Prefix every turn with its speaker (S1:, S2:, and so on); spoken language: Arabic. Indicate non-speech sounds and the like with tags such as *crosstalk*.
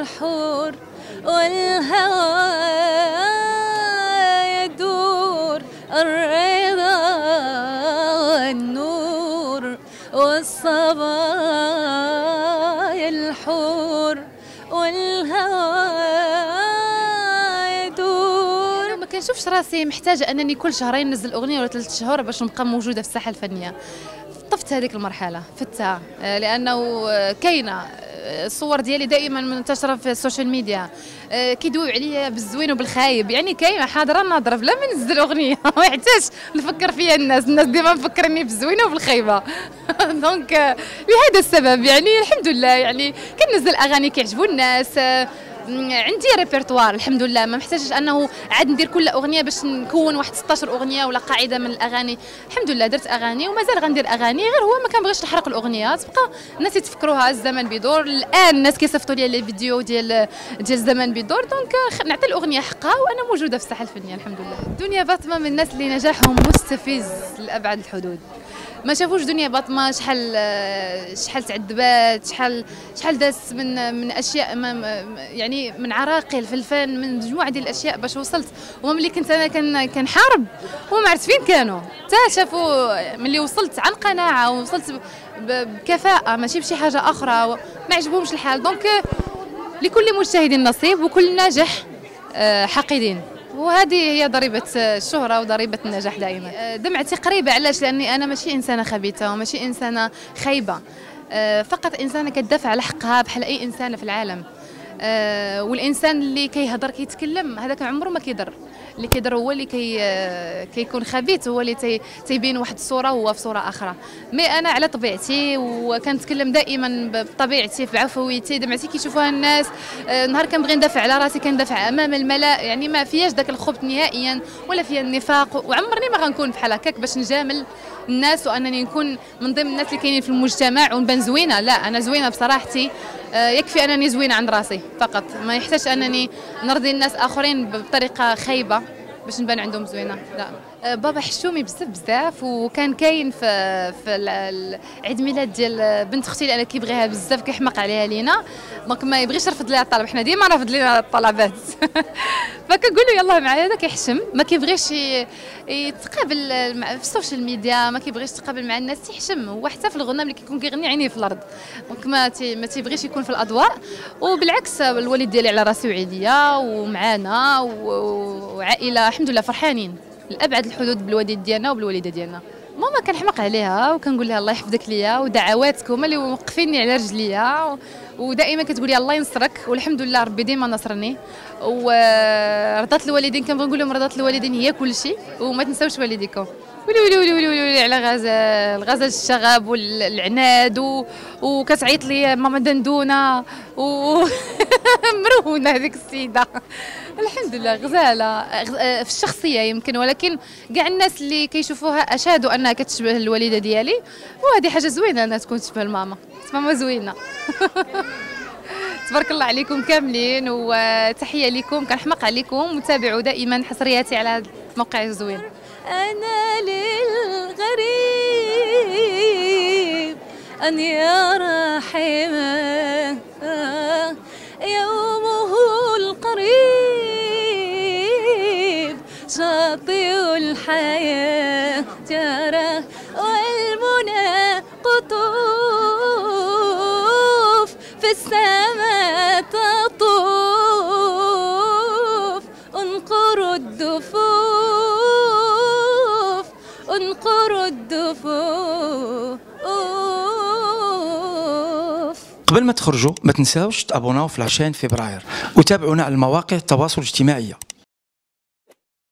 S1: الحور والهوى يدور الرضا والنور والصبايا الحور والهوى يدور. ما كنشوفش راسي محتاجة أنني كل شهرين ننزل أغنية ولا ثلاث شهور باش نبقى موجودة في الساحة الفنية. طفت هذيك المرحلة فتها آه، لأنه آه، كاينة. الصور ديالي دائما منتشرة في ال social media. أه كيدويو عليا بالزوين وبالخايب. يعني كاينة حاضرة ناظره بلا ما ننزل أغنية. *laughs* ما يحتاجش نفكر فيها الناس. الناس ديما مفكرني بالزوينة وبالخايبة. *laughs* donc لهذا السبب يعني الحمد لله يعني كننزل أغاني كيعجبوا الناس. أه عندي ريبرتوار الحمد لله ما محتاجش أنه عاد ندير كل أغنية باش نكون واحد 16 أغنية ولا قاعدة من الأغاني. الحمد لله درت أغاني ومازال غندير أغاني غير هو ما كنبغيش نحرق الأغنيات. تبقى الناس يتفكروها الزمن بيدور. الآن الناس كيصيفطوا لي لي فيديو ديال ديال الزمن بيدور. دونك نعطي الأغنية حقها وأنا موجودة في الساحة الفنية الحمد لله دنيا فاطمه من الناس اللي نجاحهم مستفز لأبعد الحدود. ما شافوش دنيا باطمة شحال شحال تعذبات شحال شحال دازت من من أشياء يعني من عراقل في الفن من مجموعة ديال الأشياء باش وصلت. وملي كنت أنا كنحارب هما عرفت فين كانوا. حتى شافوا ملي وصلت عن قناعة ووصلت بكفاءة ماشي بشي حاجة أخرى ما عجبهمش الحال. دونك لكل مجتهد نصيب وكل ناجح آه، حقيدين. وهذه هي ضريبة الشهرة وضريبة النجاح دائما. أه، دمعتي قريبة. علاش؟ لأني أنا ماشي إنسانة خبيثة وماشي إنسانة خايبة. أه، فقط إنسانة كتدافع على حقها بحال أي إنسانة في العالم. أه، والإنسان اللي كيهضر كيتكلم هذاك عمره ما كيضر اللي كيضر هو اللي كي كيكون خبيث هو اللي تي تيبين واحد الصورة وهو في صورة أخرى مي أنا على طبيعتي وكنتكلم دائما بطبيعتي بعفويتي دمعتي كيشوفوها الناس آه، نهار كنبغي ندافع على راسي كندافع أمام الملأ يعني ما فياش داك الخبث نهائيا ولا فيها النفاق وعمرني ما غنكون بحال هكاك باش نجامل الناس وأنني نكون من ضمن الناس اللي كاينين في المجتمع ونبان زوينة. لا أنا زوينة بصراحتي. آه، يكفي أنني زوينه عند راسي فقط. ما يحتاج أنني نرضي الناس آخرين بطريقة خايبة باش نبان عندهم زوينة. لا. آه، بابا حشومي بزاف بزاف وكان كاين في في عيد ميلاد ديال بنت أختي اللي أنا كيبغيها بزاف كيحمق عليها لينا. donc ما يبغيش يرفض ليها الطلب. حنا ديما رافض لينا الطلبات. *laughs* فكنقول له يلاه معايا هذا كيحشم ما كيبغيش يتقابل في ال social media ما كيبغيش يتقابل مع الناس يحشم هو حتى في الغنى ملي كيكون كيغني عينيه في الأرض. دونك ما ما تيبغيش يكون في الأضواء. وبالعكس الوالد ديالي على راسي وعيدية ومعانا وعائلة الحمد لله فرحانين. لأبعد الحدود بالوالد ديالنا وبالوالدة ديالنا. ماما كنحمق عليها وكنقول لها الله يحفظك ليا ودعواتكم اللي موقفيني على رجليا ودائما كتقولي الله ينصرك والحمد لله ربي ديما نصرني ورضات الوالدين كنبغي نقول لهم رضات الوالدين هي كل شيء وما تنساوش والديكم. ولي ولي ولي ولي, ولي على غزال غزال الشغب والعناد. وكتعيط لي ماما دندونة و *laughs* مرونه هذيك السيدة. الحمد لله غزالة في الشخصية يمكن ولكن كاع الناس اللي كيشوفوها اشادوا أنها كتشبه الوالدة ديالي. وهذه حاجة زوينة أنها تكون تشبه الماما. ماما زوينة. *laughs* تبارك الله عليكم كاملين وتحية لكم كنحمق عليكم. وتابعوا دائما حصرياتي على هذا الموقع الزوين.
S2: أنا للغريب أن يرى يومه القريب. شاطئ الحياة جرى والمنى قطوف في السماء تطوف. انقر الدفوف انقر الدفوف.
S3: قبل ما تخرجوا ما تنساوش تابوناو في العشرين فبراير وتابعونا على المواقع التواصل الاجتماعي.